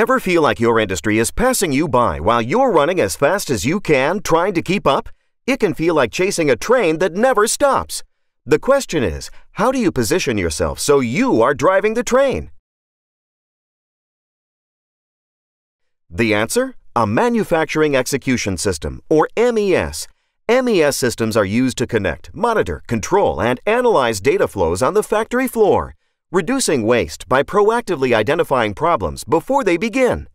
Ever feel like your industry is passing you by while you're running as fast as you can, trying to keep up? It can feel like chasing a train that never stops. The question is, how do you position yourself so you are driving the train? The answer? A Manufacturing Execution System, or MES. MES systems are used to connect, monitor, control, and analyze data flows on the factory floor reducing waste by proactively identifying problems before they begin.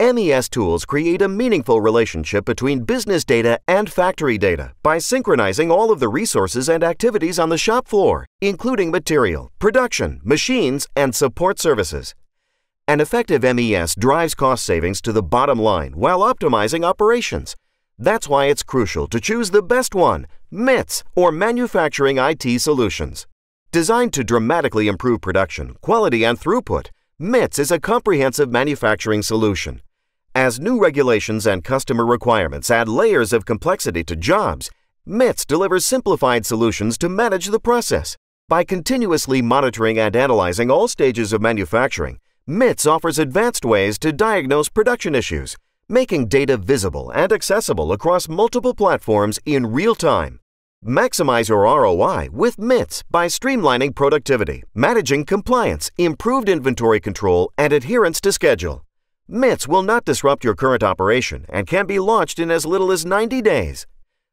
MES tools create a meaningful relationship between business data and factory data by synchronizing all of the resources and activities on the shop floor, including material, production, machines, and support services. An effective MES drives cost savings to the bottom line while optimizing operations. That's why it's crucial to choose the best one, MITS, or Manufacturing IT Solutions. Designed to dramatically improve production, quality, and throughput, MITS is a comprehensive manufacturing solution. As new regulations and customer requirements add layers of complexity to jobs, MITS delivers simplified solutions to manage the process. By continuously monitoring and analyzing all stages of manufacturing, MITS offers advanced ways to diagnose production issues, making data visible and accessible across multiple platforms in real time. Maximize your ROI with MITS by streamlining productivity, managing compliance, improved inventory control, and adherence to schedule. MITS will not disrupt your current operation and can be launched in as little as 90 days.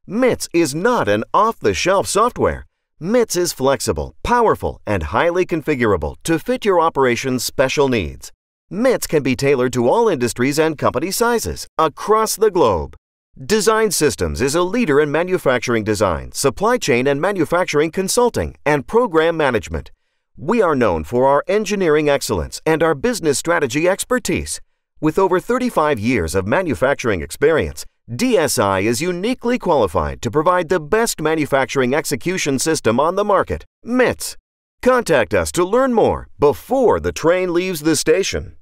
MITS is not an off-the-shelf software. MITS is flexible, powerful, and highly configurable to fit your operation's special needs. MITS can be tailored to all industries and company sizes across the globe. Design Systems is a leader in manufacturing design, supply chain and manufacturing consulting, and program management. We are known for our engineering excellence and our business strategy expertise. With over 35 years of manufacturing experience, DSI is uniquely qualified to provide the best manufacturing execution system on the market, MITS. Contact us to learn more before the train leaves the station.